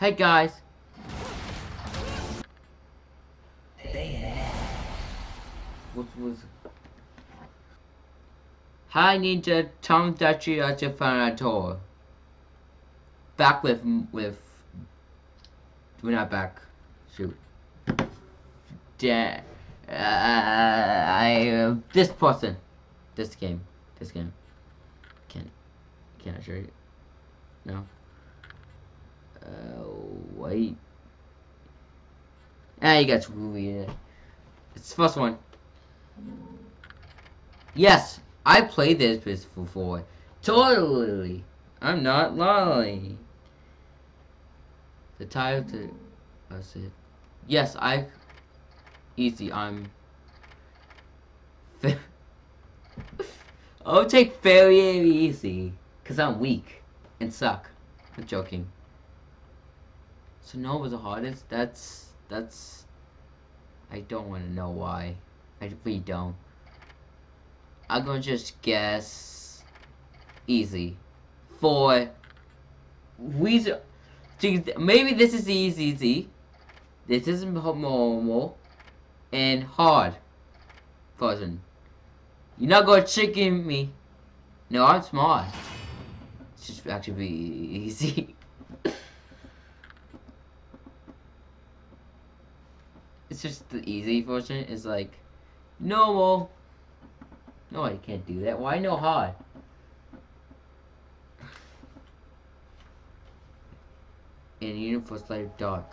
Hey guys. What was Hi Ninja Tom Dutchy Archifanator. Back with with we're not back. Shoot. Yeah. Uh, I uh, this person. This game. This game. Can can I show you? No. Uh, wait. Ah, you got movie. It's the first one. Yes, I played this before. Totally. I'm not lying. The title that's it. Yes, I easy. I'm. I'll take very easy, cause I'm weak and suck. I'm joking. So no was the hardest. That's that's. I don't want to know why. I really don't. I'm gonna just guess easy. For Weezer. Maybe this is easy, easy. This isn't normal and hard version. You're not gonna chicken me. No, I'm smart. It's just actually be easy. it's just the easy version is like normal. No, I can't do that. Why no hard? And uniform light dark.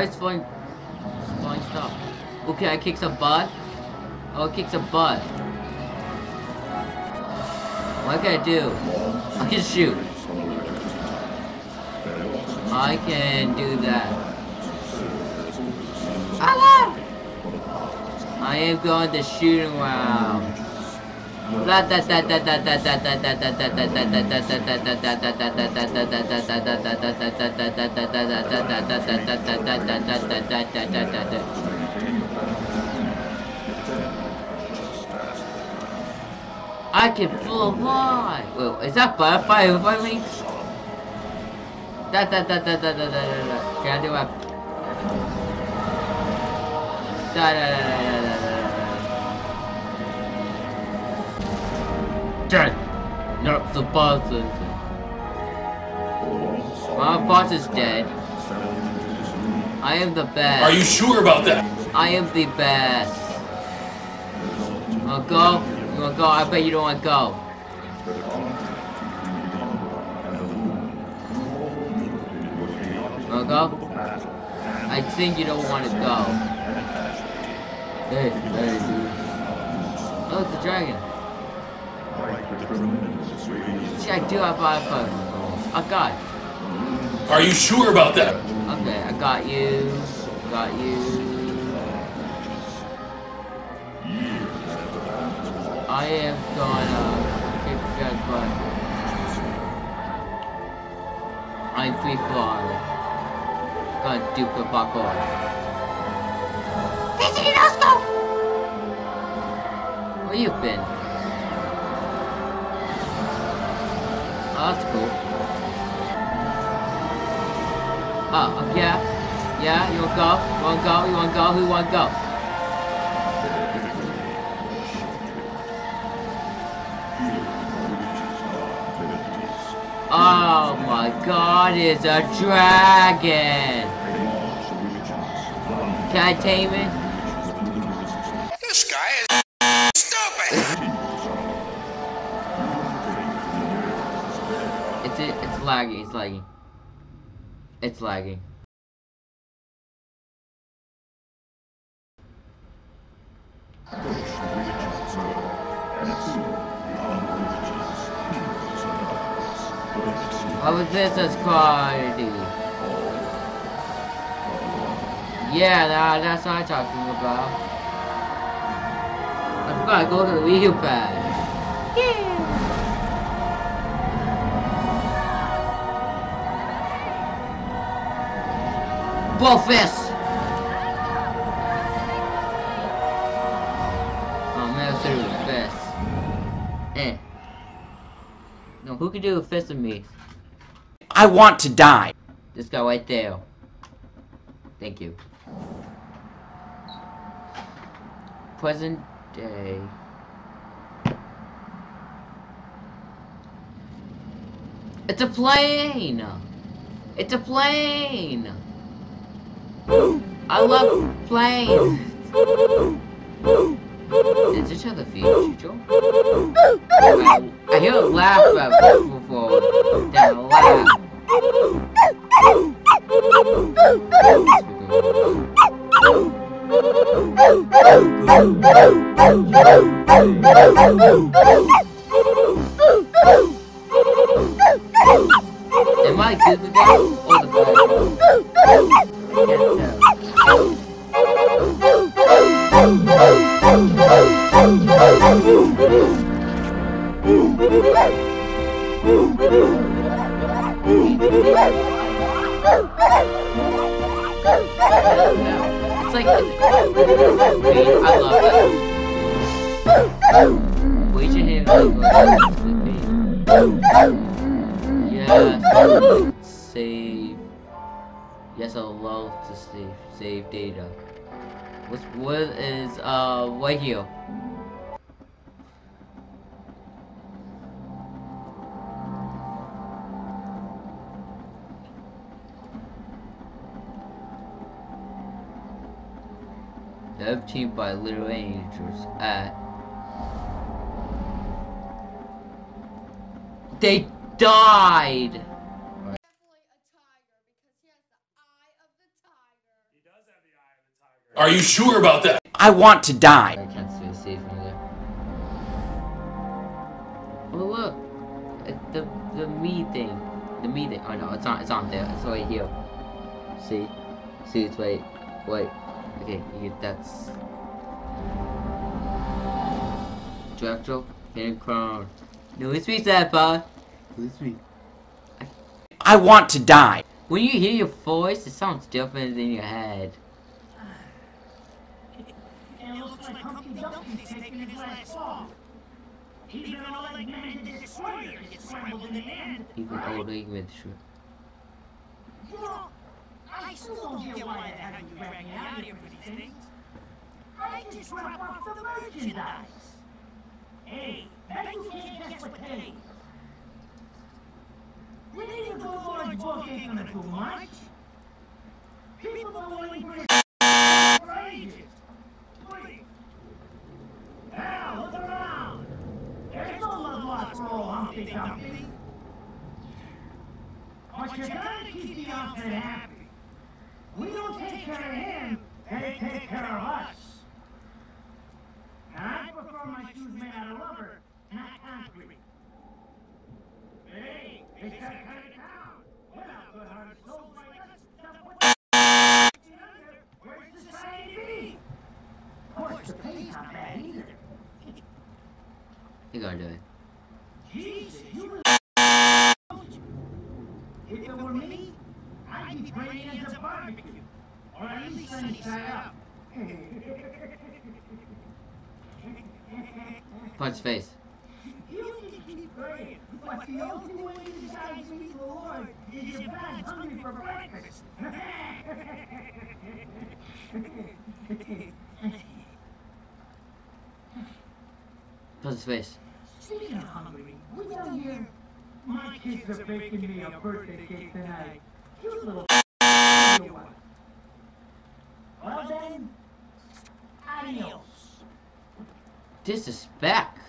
Why is stop? Okay, I kick some butt. Oh, I kick some butt. What can I do? I can shoot. I can do that. I am going to shoot around. I can fly. Wait, is that butterfly over me? Da da da da da da da da da. Can I do a? Da da da da da Dead. No, the boss is. My boss is dead. I am the best. Are you sure about that? I am the best. Wanna go? You wanna go? I bet you don't wanna go. Wanna go? I think you don't wanna go. Hey, hey, dude. Oh, it's a dragon. See, I do have iPhone. Oh, God. Are you sure about that? Okay, I got you. Got you. I am gonna kick that butt. I'm free flying. Gonna do the parkour. Where you been? Oh, yeah. Yeah, you wanna go? You wanna go? You wanna go? Who wanna go? Oh my god, it's a dragon! Can I tame it? It's lagging, it's lagging. It's lagging. What was this as quality? Yeah, that, that's what I'm talking about. I forgot to go to the Wii U pad. Blow fist! Oh man, I should a fist. Eh. No, who can do a fist with me? I want to die. This guy right there. Thank you. Present day. It's a plane! It's a plane! I love planes! Is this how the future? I, I hear a laugh before. Then a laugh. Am I good with that? Or the bad. It's like I love that. We should have Yes. Save. Yes, allow to save save data. What's what is uh right here? Love team by Little Angels at They died! definitely a tiger because he has the eye of the tiger. Are you sure about that? I want to die. I can't see safe from there. Oh look! It, the the me thing. The me thing. Oh no, it's not it's not there. It's right here. See? See it's right wait. Okay, you, that's Director Fan Crown. No, it's me, Zappa. It's me. I want to die. When you hear your voice, it sounds different than your head. It looks like Humpty Dumpty's taking his last walk. Even an old man the destroyer gets scrambled in the end. Even older, even true. You know, I still don't get why the hell you drag me out here for these things. I just drop off the merchandise. Hey, bet you can't guess what today. Reading the good Lord's book ain't gonna do much. People are waiting for for ages. Now, look around. There's no love lost for old Humpty Dumpty. But you gotta keep the outfit happy. We don't take care of him, they take care of us. And I prefer my shoes made out of rubber, not concrete. Hey, they said cut it down. Without good-hearted souls like us, to put the under, where's society be? Of course, the pay's not bad either. You gotta do it. Jesus, you really? If it were me, I'd be bringing in the barbecue. Or at least sunny side up. Punch face. You can keep praying, but the only way these guys meet the Lord is if God's hungry for breakfast. Punch face. Speaking of hungry, we down here. My kids are baking me a birthday cake tonight. Cute little you want. Well then, adios. Disrespect.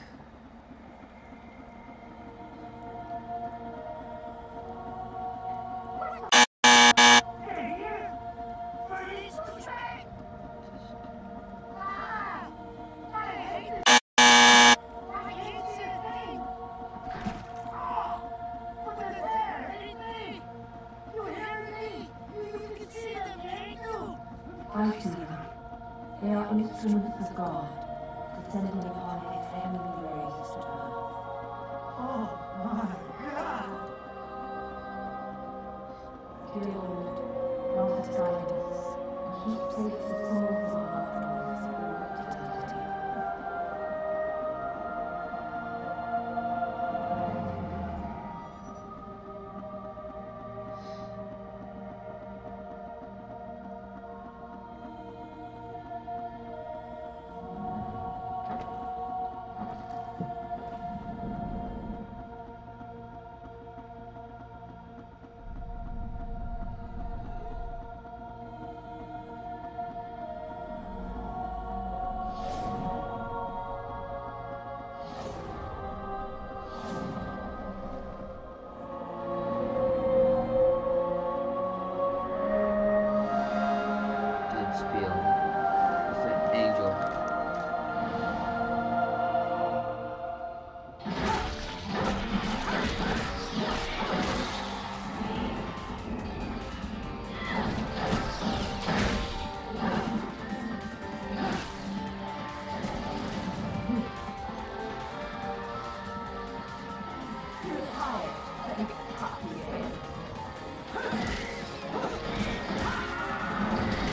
I see them. They are instruments of God, descending upon his enemy to earth. Oh, my.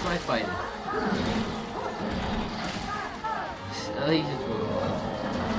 Try fighting. At least it's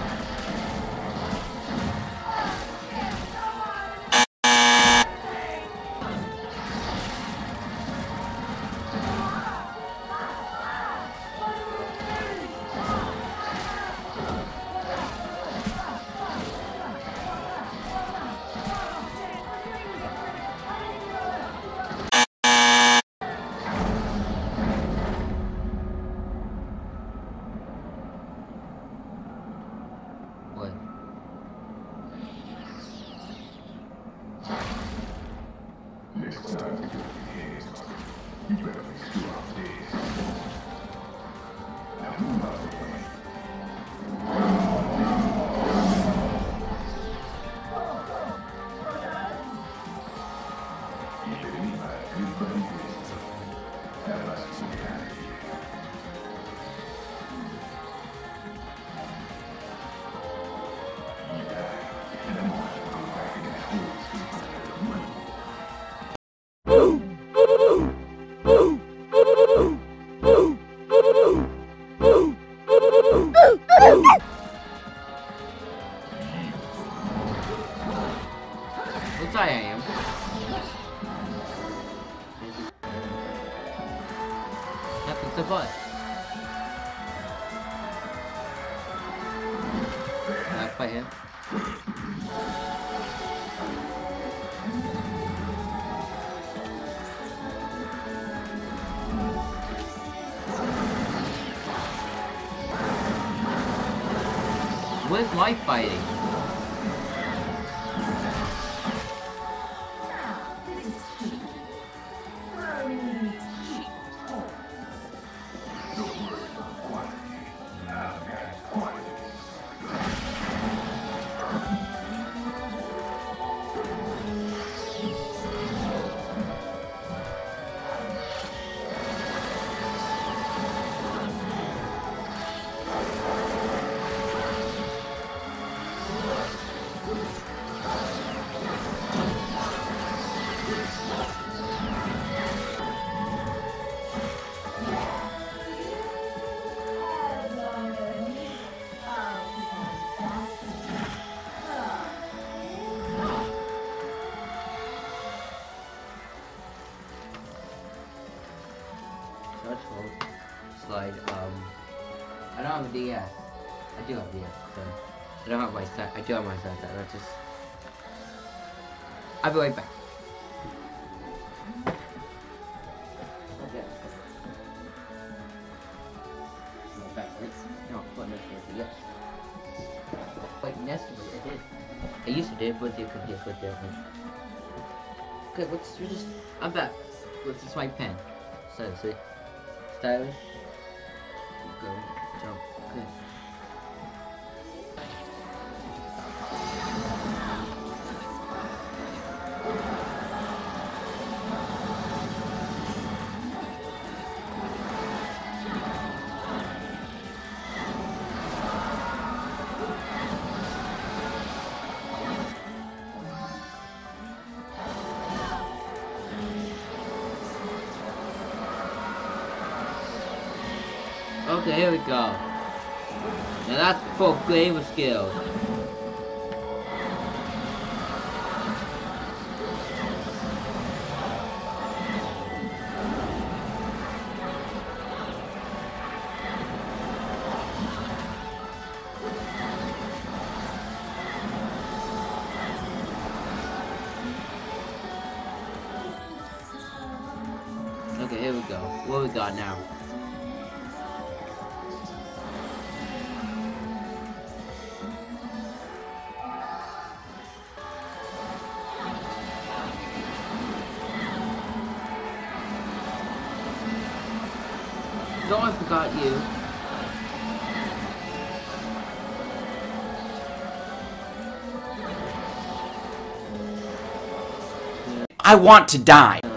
I him? Where's my fighting? My set. I do have my set. Let's just. I'll be right back. No, the DS. Wait, it, I did. I used to did, but you could just put there. Okay, let's just. I'm back. Let's just my pen. So, see. Stylish. Go, jump. Okay. go. Now that's for gamer skill. I want to die.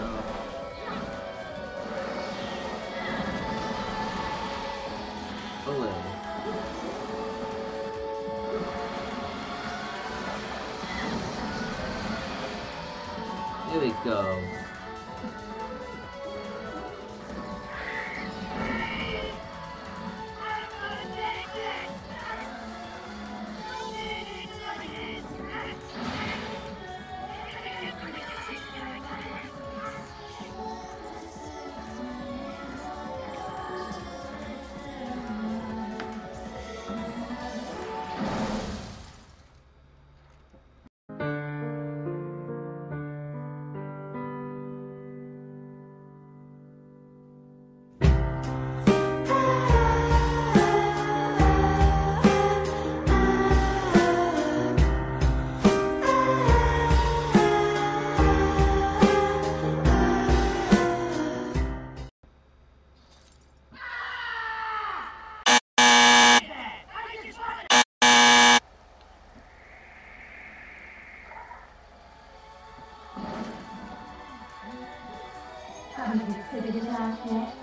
还行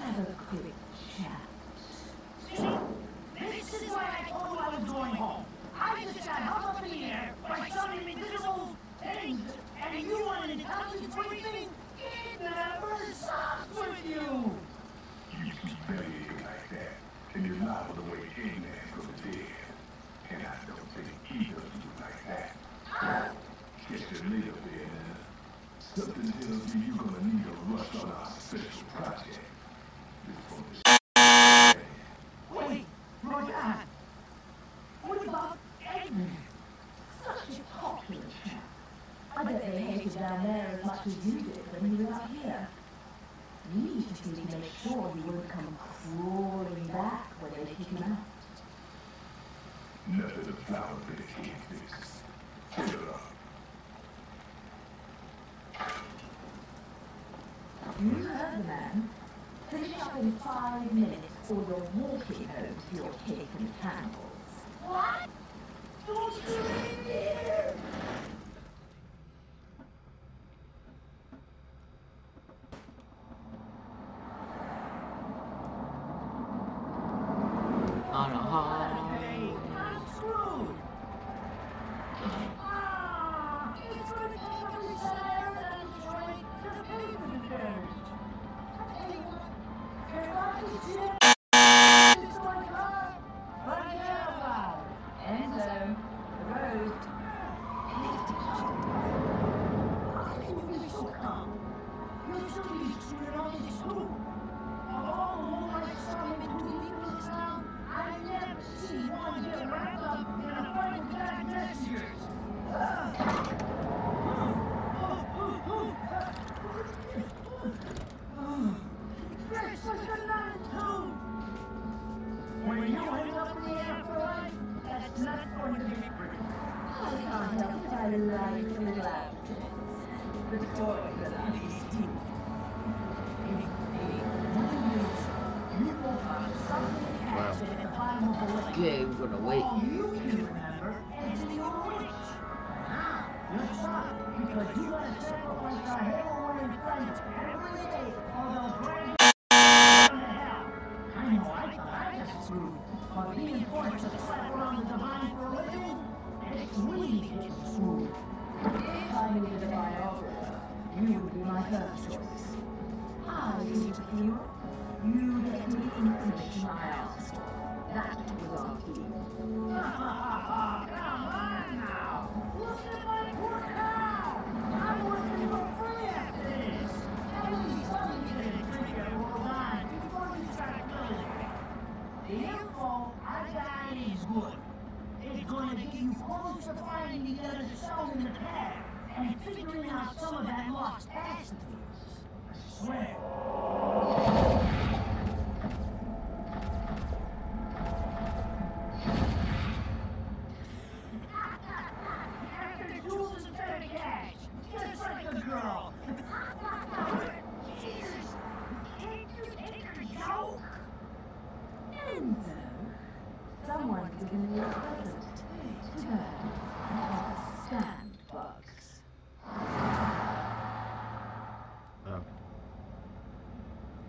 I. down there as much as you did when you were out here. You need to make sure he wouldn't come crawling back when they kick him out. Method catch in a climbable lake. Okay, we're gonna wait. All you can remember is the. Now, you're because you gotta sacrifice our every day or they'll drag you down hell. I know I thought I screwed, but being forced to slap around the divine for I you would be my first choice. I a hero. You get information I asked. That was our key. Come on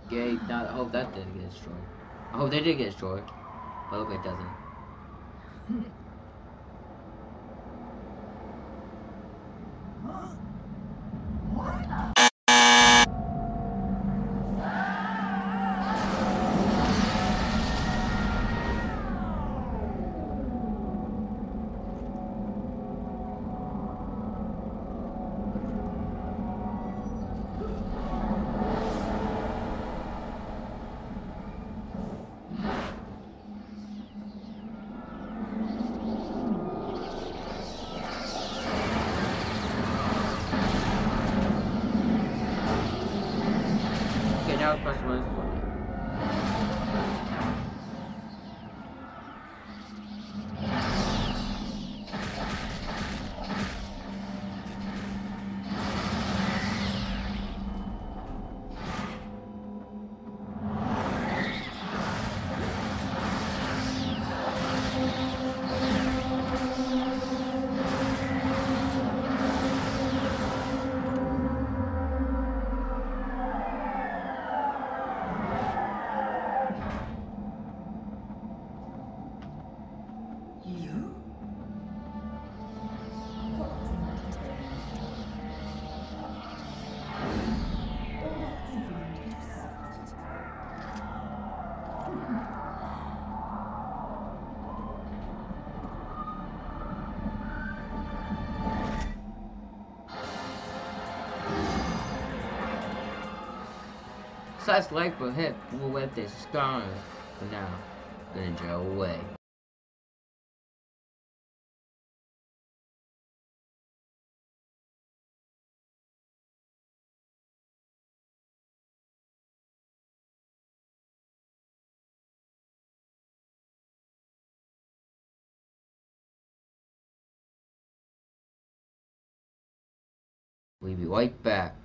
Yay, that, I hope that didn't get destroyed. I hope they did get destroyed. But look, it doesn't. Okay, now Besides life will hit, let this scar for now. Gonna drill away. We'll be right back.